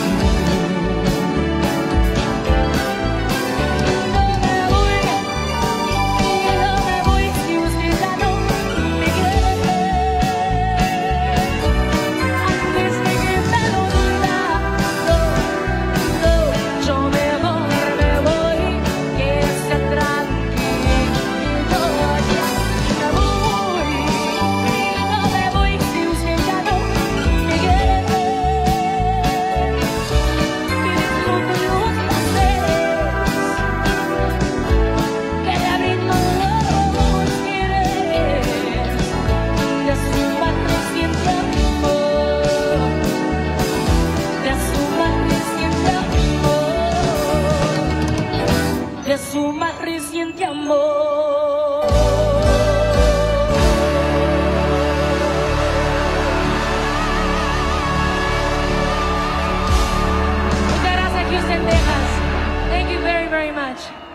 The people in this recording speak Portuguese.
love. su más reciente amor. Muchas gracias, Houston, Texas. Thank you very, very much.